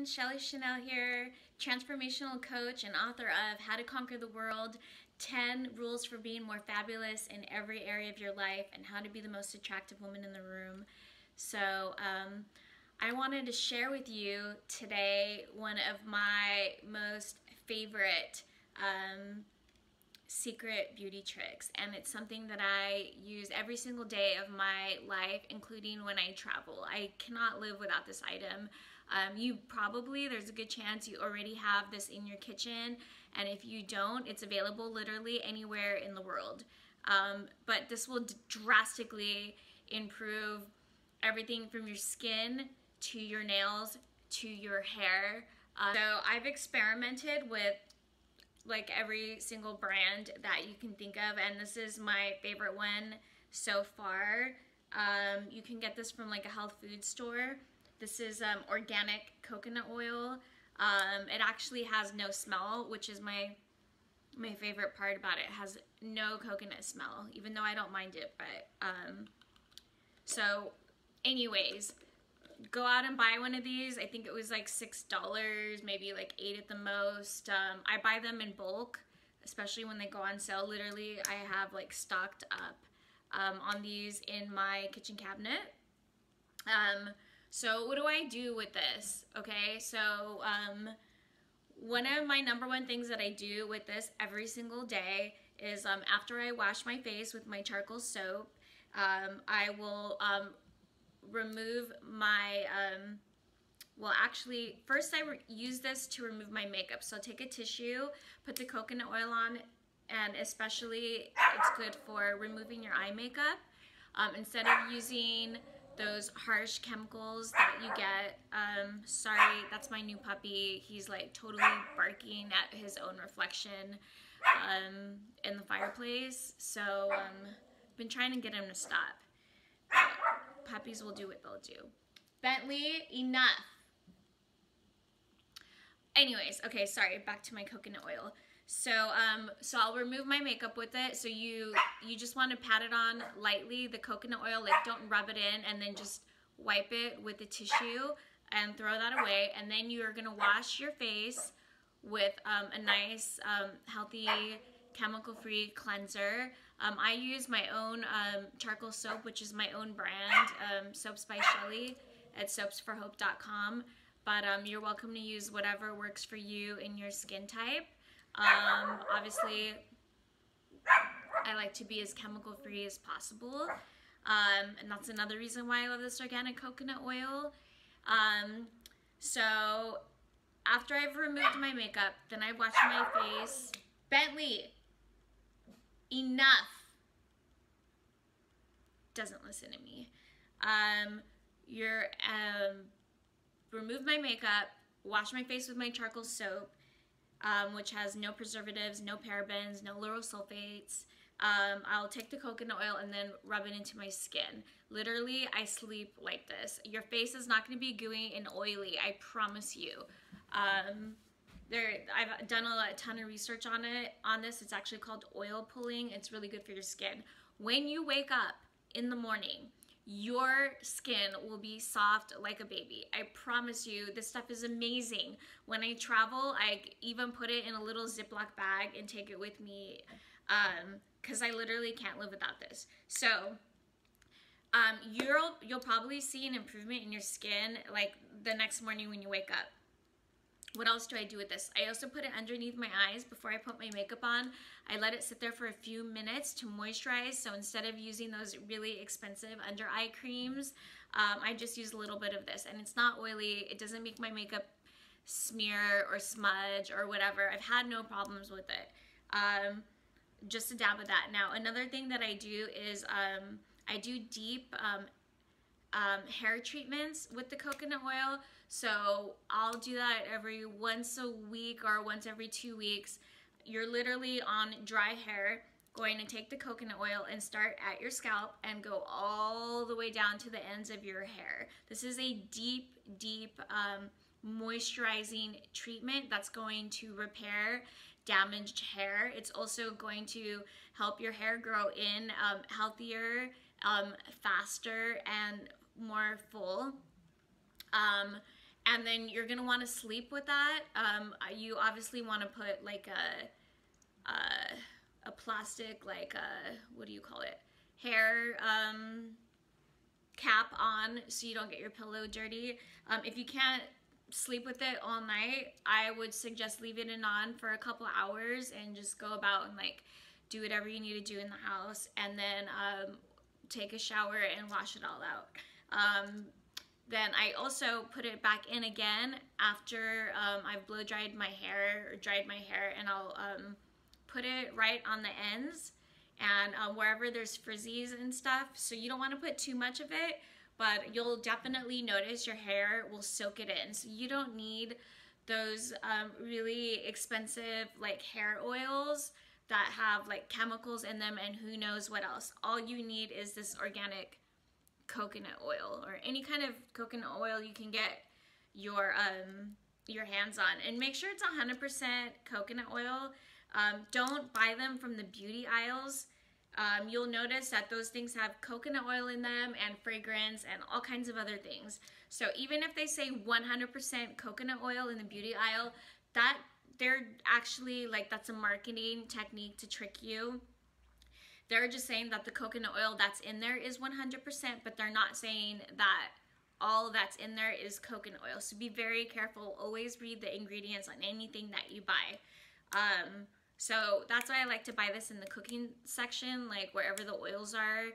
everyone, Shelly Chanel here, transformational coach and author of How to Conquer the World 10 Rules for Being More Fabulous in Every Area of Your Life and How to Be the Most Attractive Woman in the Room. So, um, I wanted to share with you today one of my most favorite um, secret beauty tricks and it's something that I use every single day of my life including when I travel. I cannot live without this item. Um, you probably, there's a good chance you already have this in your kitchen and if you don't, it's available literally anywhere in the world. Um, but this will drastically improve everything from your skin to your nails to your hair. Uh, so I've experimented with like every single brand that you can think of and this is my favorite one so far. Um, you can get this from like a health food store. This is um, organic coconut oil. Um, it actually has no smell, which is my my favorite part about it. It has no coconut smell, even though I don't mind it. But um, so, anyways, go out and buy one of these. I think it was like $6, maybe like 8 at the most. Um, I buy them in bulk, especially when they go on sale. Literally, I have like stocked up um, on these in my kitchen cabinet. Um, so what do I do with this? Okay, so um, one of my number one things that I do with this every single day is um, after I wash my face with my charcoal soap, um, I will um, remove my, um, well actually, first I use this to remove my makeup. So take a tissue, put the coconut oil on, and especially it's good for removing your eye makeup. Um, instead of using those harsh chemicals that you get. Um, sorry, that's my new puppy. He's like totally barking at his own reflection um, in the fireplace. So um, been trying to get him to stop puppies will do what they'll do. Bentley, enough. Anyways, okay, sorry, back to my coconut oil. So, um, so I'll remove my makeup with it. So you, you just want to pat it on lightly, the coconut oil, like don't rub it in and then just wipe it with the tissue and throw that away. And then you're going to wash your face with um, a nice, um, healthy, chemical-free cleanser. Um, I use my own um, charcoal soap, which is my own brand, um, Soaps by Shelly at soapsforhope.com. But um, you're welcome to use whatever works for you in your skin type. Um, obviously, I like to be as chemical free as possible. Um, and that's another reason why I love this organic coconut oil. so after I've removed my makeup, then I wash my face. Bentley, enough doesn't listen to me. Um, you're, um, remove my makeup, wash my face with my charcoal soap, um, which has no preservatives, no parabens, no lauryl sulfates. Um, I'll take the coconut oil and then rub it into my skin. Literally, I sleep like this. Your face is not going to be gooey and oily, I promise you. Um, there I've done a, ton of research on it on this it's actually called oil pulling it's really good for your skin when you wake up in the morning your skin will be soft like a baby. I promise you, this stuff is amazing. When I travel, I even put it in a little Ziploc bag and take it with me because um, I literally can't live without this. So um, you'll, you'll probably see an improvement in your skin like the next morning when you wake up. What else do I do with this? I also put it underneath my eyes before I put my makeup on. I let it sit there for a few minutes to moisturize. So instead of using those really expensive under eye creams, um, I just use a little bit of this. And it's not oily. It doesn't make my makeup smear or smudge or whatever. I've had no problems with it. Um, just a dab of that. Now, another thing that I do is um, I do deep um, um, hair treatments with the coconut oil. So I'll do that every once a week or once every two weeks. You're literally on dry hair going to take the coconut oil and start at your scalp and go all the way down to the ends of your hair. This is a deep, deep um, moisturizing treatment that's going to repair damaged hair. It's also going to help your hair grow in um, healthier, um, faster, and more full. Um, and then you're gonna want to sleep with that. Um, you obviously want to put like a, a, a plastic like a what do you call it hair um, cap on so you don't get your pillow dirty. Um, if you can't sleep with it all night, I would suggest leaving it on for a couple hours and just go about and like do whatever you need to do in the house and then um, take a shower and wash it all out. Um, then I also put it back in again after um, I've blow dried my hair or dried my hair and I'll um, put it right on the ends and uh, wherever there's frizzies and stuff. So you don't want to put too much of it, but you'll definitely notice your hair will soak it in. So you don't need those um, really expensive like hair oils that have like chemicals in them and who knows what else. All you need is this organic coconut oil or any kind of coconut oil you can get your um, your hands on. And make sure it's 100% coconut oil. Um, don't buy them from the beauty aisles. Um, you'll notice that those things have coconut oil in them and fragrance and all kinds of other things. So even if they say 100% coconut oil in the beauty aisle that they're actually like that's a marketing technique to trick you they're just saying that the coconut oil that's in there is 100%, but they're not saying that all that's in there is coconut oil. So be very careful. Always read the ingredients on anything that you buy. Um, so that's why I like to buy this in the cooking section, like wherever the oils are,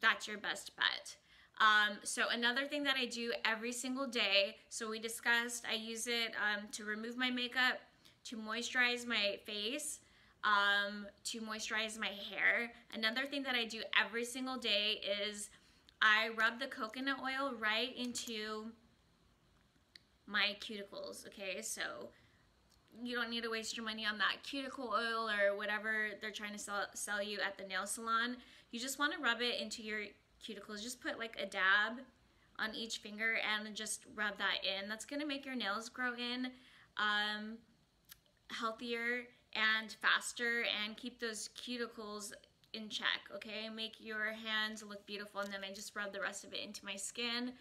that's your best bet. Um, so another thing that I do every single day, so we discussed, I use it um, to remove my makeup, to moisturize my face, um, to moisturize my hair. Another thing that I do every single day is I rub the coconut oil right into my cuticles, okay? So you don't need to waste your money on that cuticle oil or whatever they're trying to sell, sell you at the nail salon. You just want to rub it into your cuticles. Just put like a dab on each finger and just rub that in. That's going to make your nails grow in um, healthier and faster and keep those cuticles in check, okay? Make your hands look beautiful and then I just rub the rest of it into my skin.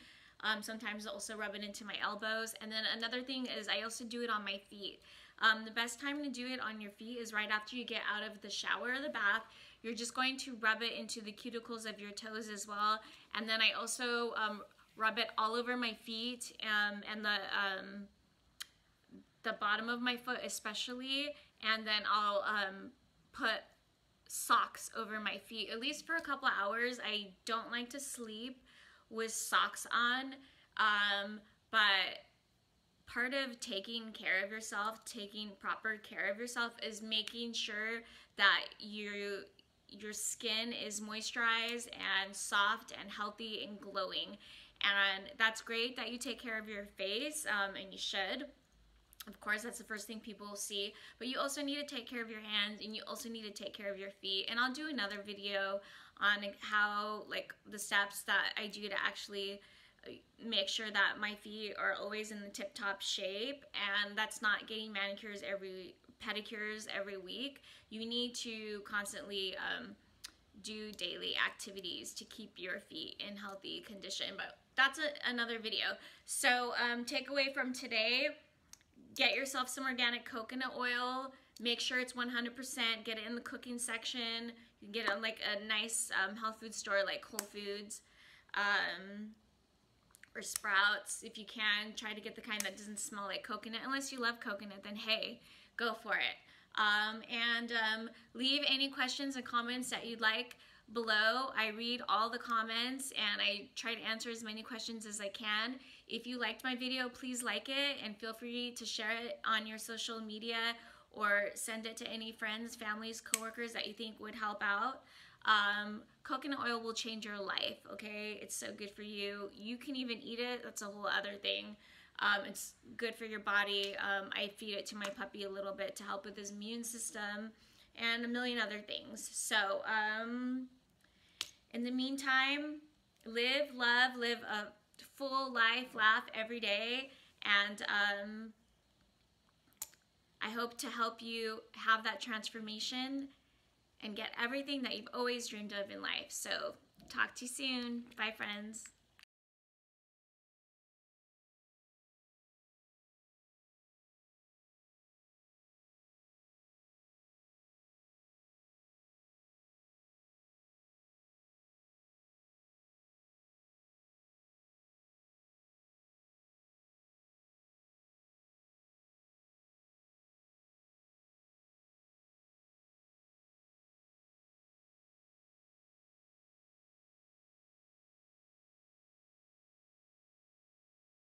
Um, sometimes I also rub it into my elbows. And then another thing is I also do it on my feet. Um, the best time to do it on your feet is right after you get out of the shower or the bath. You're just going to rub it into the cuticles of your toes as well. And then I also um, rub it all over my feet um, and the, um, the bottom of my foot especially and then I'll um, put socks over my feet at least for a couple hours. I don't like to sleep with socks on, um, but part of taking care of yourself, taking proper care of yourself is making sure that you your skin is moisturized and soft and healthy and glowing. And that's great that you take care of your face, um, and you should. Of course, that's the first thing people see, but you also need to take care of your hands and you also need to take care of your feet. And I'll do another video on how, like, the steps that I do to actually uh, make sure that my feet are always in the tip-top shape and that's not getting manicures every pedicures every week you need to constantly um, do daily activities to keep your feet in healthy condition but that's a, another video so um, takeaway from today get yourself some organic coconut oil. Make sure it's 100%. Get it in the cooking section. You can get it like a nice um, health food store like Whole Foods um, or Sprouts. If you can, try to get the kind that doesn't smell like coconut. Unless you love coconut, then hey, go for it. Um, and um, leave any questions and comments that you'd like below. I read all the comments and I try to answer as many questions as I can. If you liked my video, please like it and feel free to share it on your social media or send it to any friends, families, coworkers that you think would help out. Um, coconut oil will change your life, okay? It's so good for you. You can even eat it. That's a whole other thing. Um, it's good for your body. Um, I feed it to my puppy a little bit to help with his immune system and a million other things. So, um, in the meantime, live, love, live a full life, laugh every day, and um, I hope to help you have that transformation and get everything that you've always dreamed of in life. So, talk to you soon. Bye, friends.